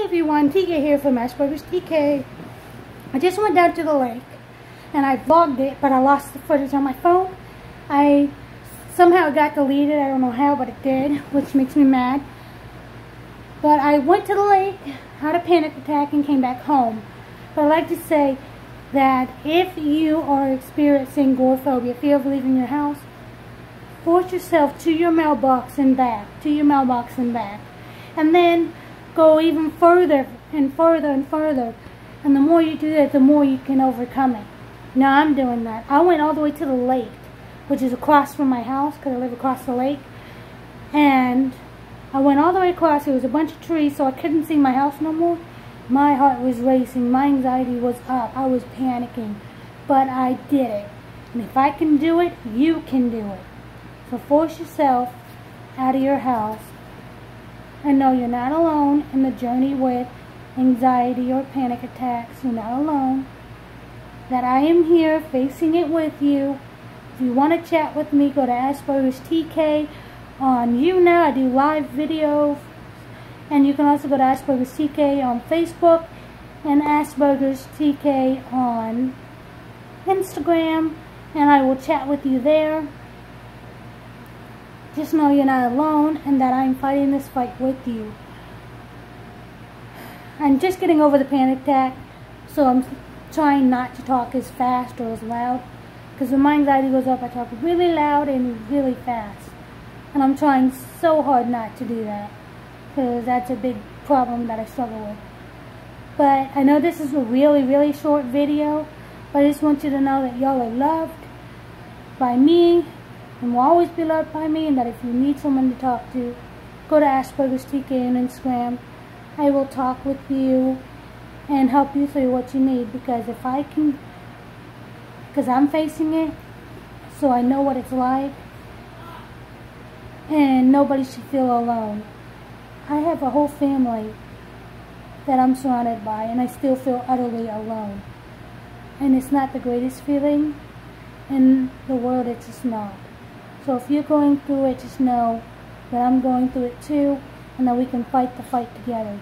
Hey everyone, TK here from Asperger's TK. I just went down to the lake and I vlogged it, but I lost the footage on my phone. I somehow got deleted, I don't know how, but it did, which makes me mad. But I went to the lake, had a panic attack, and came back home. But I'd like to say that if you are experiencing agoraphobia, fear of leaving your house, force yourself to your mailbox and back, to your mailbox and back. And then go even further and further and further. And the more you do that, the more you can overcome it. Now I'm doing that. I went all the way to the lake, which is across from my house because I live across the lake. And I went all the way across. There was a bunch of trees, so I couldn't see my house no more. My heart was racing. My anxiety was up. I was panicking. But I did it. And if I can do it, you can do it. So force yourself out of your house and know you're not alone in the journey with anxiety or panic attacks. You're not alone. That I am here facing it with you. If you want to chat with me, go to Asperger's TK on YouNow. I do live videos. And you can also go to Asperger's TK on Facebook and Asperger's TK on Instagram. And I will chat with you there. Just know you're not alone and that I'm fighting this fight with you. I'm just getting over the panic attack, so I'm trying not to talk as fast or as loud. Because when my anxiety goes up, I talk really loud and really fast. And I'm trying so hard not to do that. Because that's a big problem that I struggle with. But I know this is a really, really short video. But I just want you to know that y'all are loved by me and will always be loved by me and that if you need someone to talk to, go to Asperger's TK on Instagram. I will talk with you and help you through what you need because if I can, because I'm facing it, so I know what it's like and nobody should feel alone. I have a whole family that I'm surrounded by and I still feel utterly alone. And it's not the greatest feeling in the world, it's just not. So if you're going through it, just know that I'm going through it too, and that we can fight the fight together.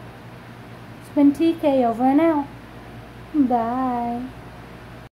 It's been TK over and out. Bye.